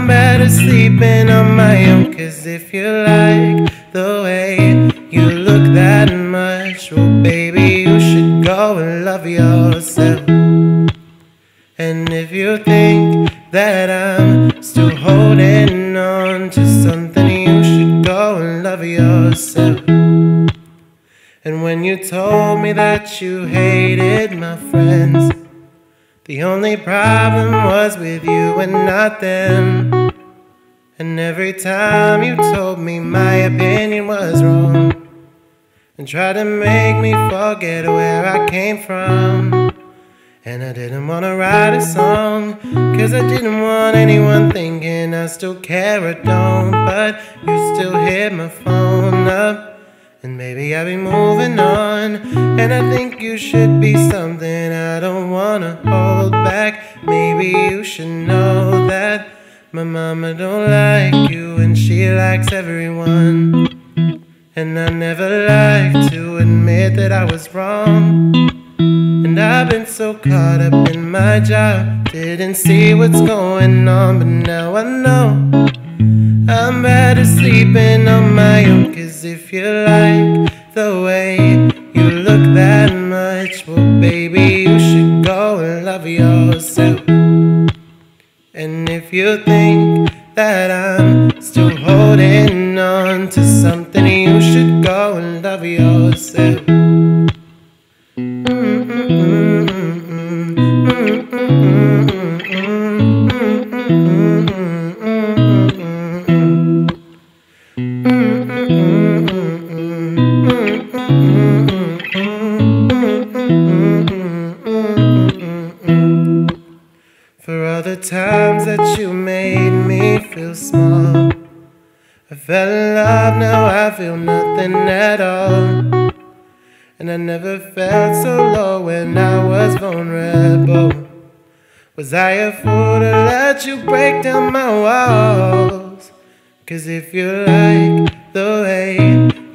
I'm better sleeping on my own. Cause if you like the way you look that much, well, baby, you should go and love yourself. And if you think that I'm still holding on to something, you should go and love yourself. And when you told me that you hated my friends, the only problem was with you and not them. And every time you told me my opinion was wrong, and tried to make me forget where I came from. And I didn't want to write a song, cause I didn't want anyone thinking I still care or don't. But you still hit my phone up. And maybe I'll be moving on. And I think you should be something I don't wanna hold back. Maybe you should know my mama don't like you and she likes everyone. And I never like to admit that I was wrong. And I've been so caught up in my job, didn't see what's going on, but now I know. I'm better sleeping on my own. Cause if you like the way you look that much, well, baby, you should go and love yourself. If you think that I'm still holding on to something, times that you made me feel small. I fell in love, now I feel nothing at all. And I never felt so low when I was vulnerable. Was I a fool to let you break down my walls? Cause if you like the way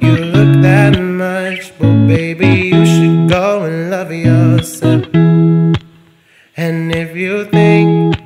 you look that much, well, baby, you should go and love yourself. And if you think